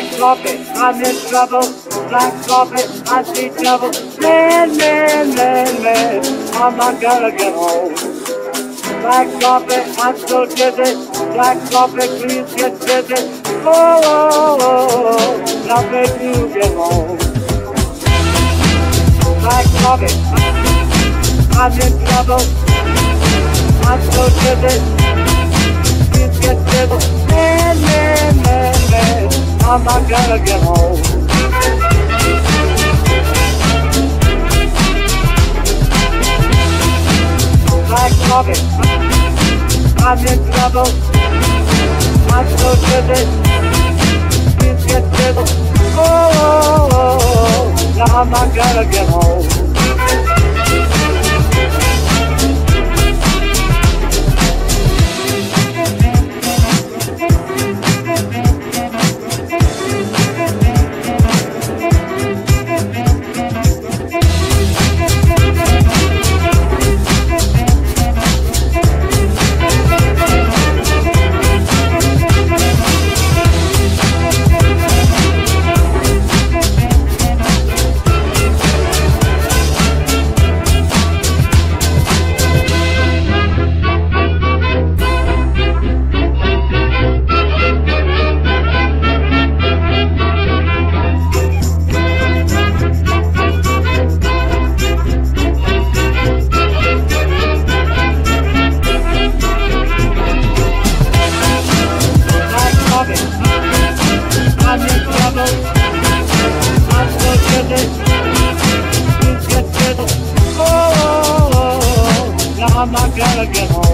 Black coffee, I'm in trouble. Black coffee, I see trouble. Man, man, man, man, I'm not gonna get home. Black coffee, I'm so dizzy. Black coffee, please get busy. Oh, oh, oh, oh, make you get home. Black coffee, I'm in trouble. I'm so dizzy. I'm in trouble. I'm so. Oh, oh, oh, oh, I'm not gonna get home. I get home.